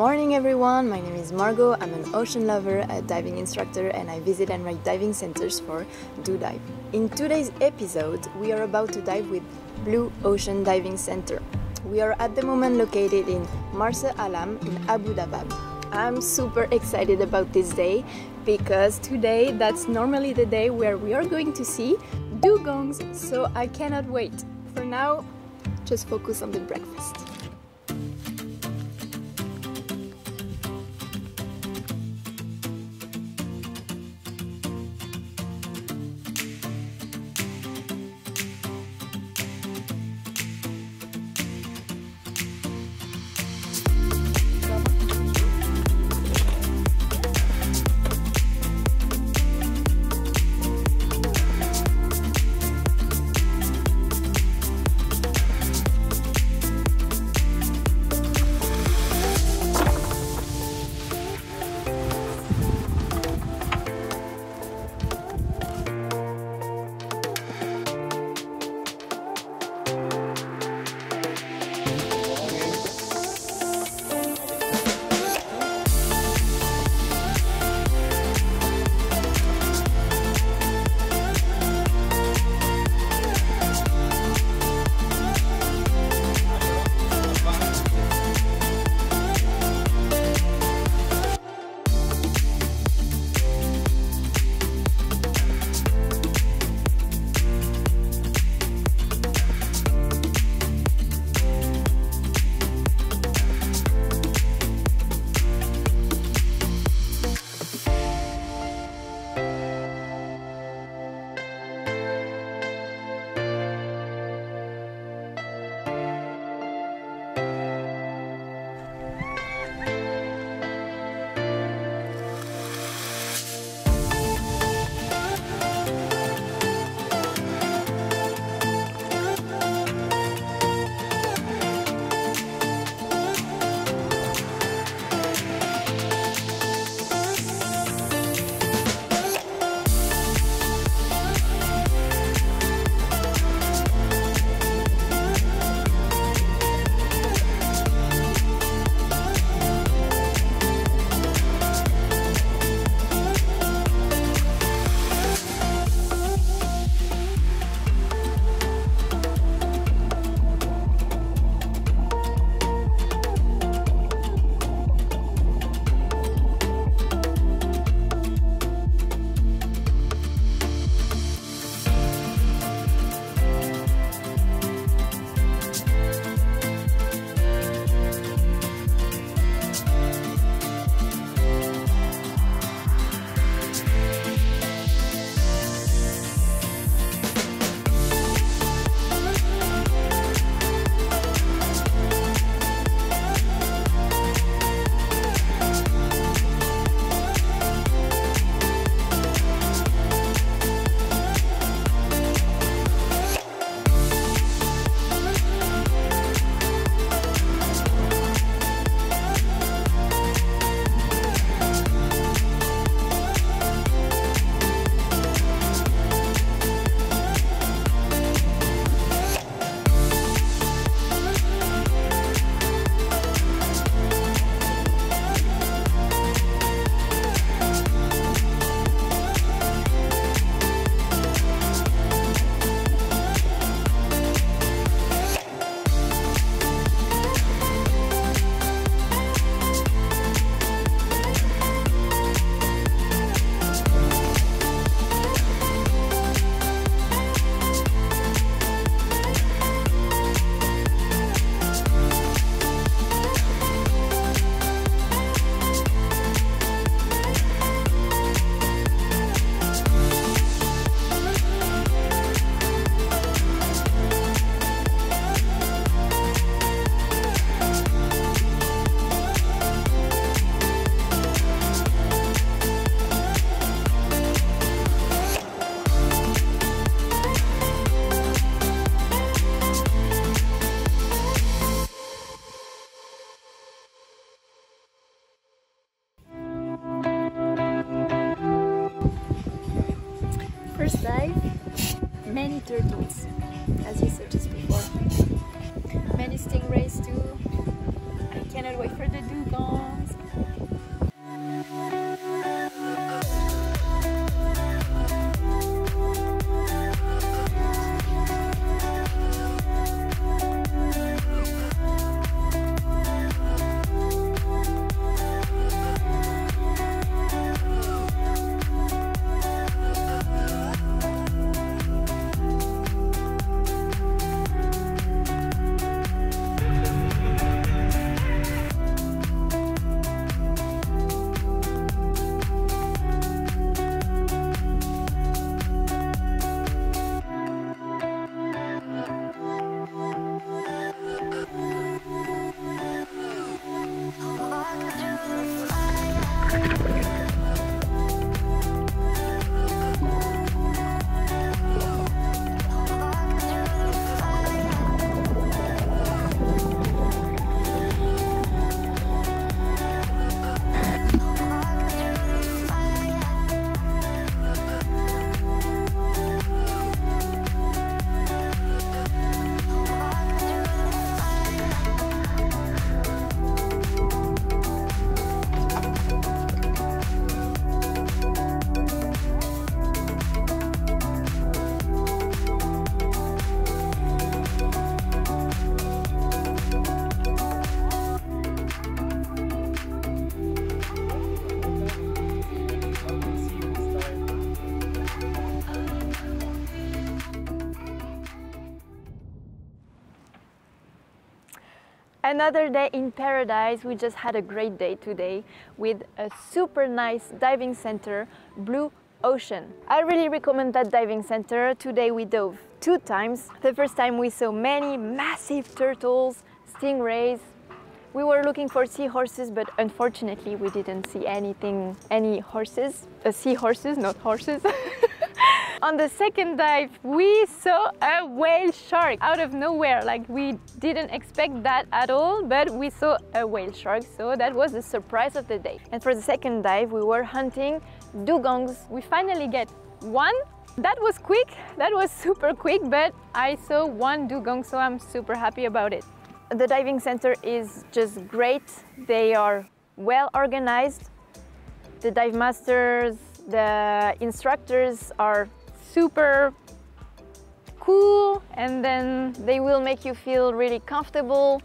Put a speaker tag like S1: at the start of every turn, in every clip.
S1: morning everyone, my name is Margaux, I'm an ocean lover, a diving instructor and I visit and ride diving centers for Doodive. In today's episode, we are about to dive with Blue Ocean Diving Center. We are at the moment located in Marsa Alam in Abu Dabbab. I'm super excited about this day because today that's normally the day where we are going to see dugongs, so I cannot wait. For now, just focus on the breakfast. First dive, many turtles, as you saw just before. Many stingrays too. I cannot wait for the dugongs. Another day in paradise. We just had a great day today with a super nice diving center, Blue Ocean. I really recommend that diving center. Today we dove two times. The first time we saw many massive turtles, stingrays. We were looking for seahorses, but unfortunately we didn't see anything, any horses. Uh, seahorses, not horses. On the second dive, we saw a whale shark out of nowhere. Like we didn't expect that at all, but we saw a whale shark. So that was the surprise of the day. And for the second dive, we were hunting dugongs. We finally get one. That was quick, that was super quick, but I saw one dugong, so I'm super happy about it. The diving center is just great. They are well organized. The dive masters, the instructors are super cool and then they will make you feel really comfortable.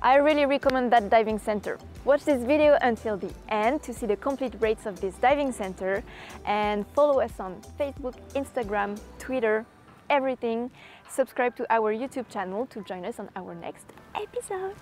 S1: I really recommend that diving center. Watch this video until the end to see the complete rates of this diving center and follow us on Facebook, Instagram, Twitter, everything. Subscribe to our YouTube channel to join us on our next episode.